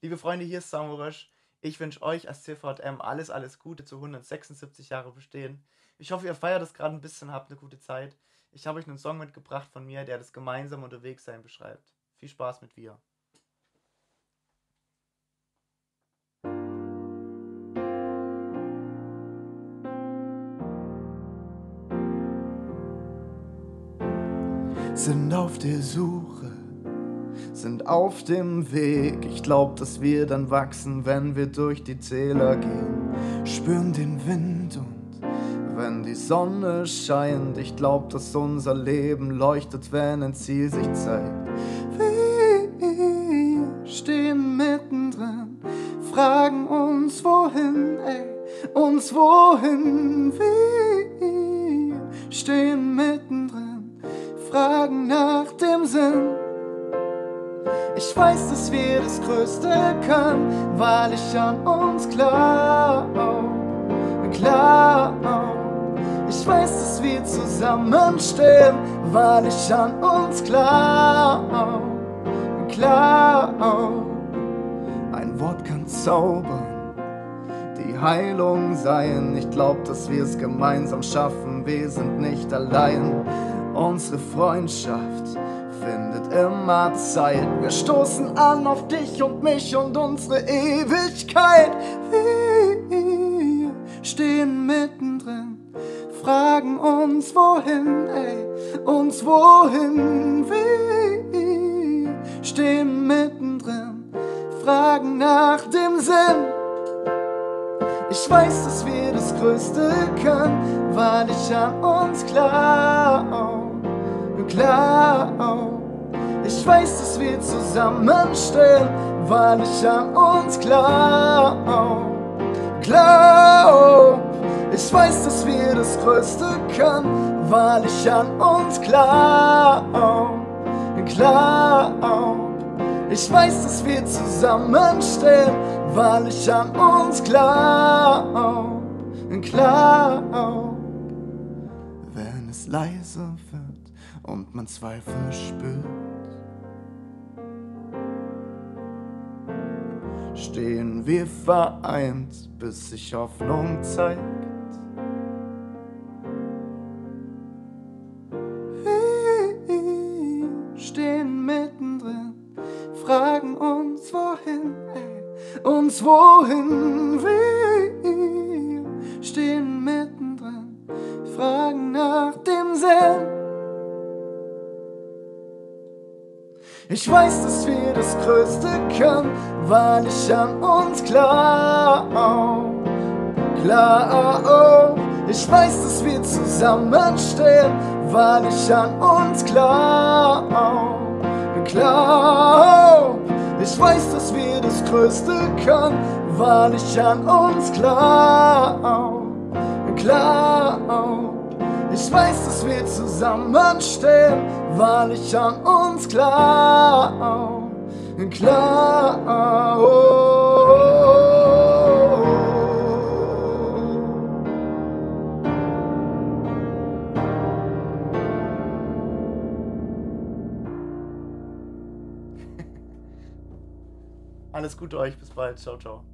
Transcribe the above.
Liebe Freunde, hier ist Samuresh. Ich wünsche euch als CVM alles, alles Gute zu 176 Jahre bestehen. Ich hoffe, ihr feiert es gerade ein bisschen, habt eine gute Zeit. Ich habe euch einen Song mitgebracht von mir, der das gemeinsam unterwegs sein beschreibt. Viel Spaß mit Wir. sind auf der Suche, sind auf dem Weg. Ich glaub, dass wir dann wachsen, wenn wir durch die Täler gehen. Spüren den Wind und wenn die Sonne scheint. Ich glaub, dass unser Leben leuchtet, wenn ein Ziel sich zeigt. Wir stehen mittendrin, fragen uns wohin, ey, uns wohin. Wir stehen mittendrin fragen nach dem Sinn. Ich weiß, dass wir das Größte können, weil ich an uns glaube, glaube. Ich weiß, dass wir zusammenstehen, weil ich an uns glaube, glaube. Ein Wort kann zaubern die Heilung sein. Ich glaub, dass wir es gemeinsam schaffen, wir sind nicht allein. Unsere Freundschaft findet immer Zeit. Wir stoßen an auf dich und mich und unsere Ewigkeit. Wir stehen mittendrin, fragen uns wohin, ey, uns wohin. Wir stehen mittendrin, fragen nach dem Sinn. Ich weiß, dass wir das Größte können, weil ich an uns glaube klar. Ich weiß, dass wir zusammenstehen, weil ich an uns glaub. Glaub. Ich weiß, dass wir das Größte können, weil ich an uns glaub. Glaub. Ich weiß, dass wir zusammenstehen, weil ich an uns glaub. Glaub. Wenn es leise wird und man Zweifel spürt. Stehen wir vereint, bis sich Hoffnung zeigt. Wir stehen mittendrin, fragen uns wohin, uns wohin wir stehen mittendrin, fragen nach dem Sinn. Ich weiß, dass wir das Größte können, weil ich an uns glaub. Glaub. Ich weiß, dass wir zusammenstehen, weil ich an uns glaub. Glaub. Ich weiß, dass wir das Größte können, weil ich an uns glaub. Glaub. Ich weiß, dass wir zusammenstehen, weil ich an uns glaub, glaub. Alles Gute euch, bis bald, ciao, ciao.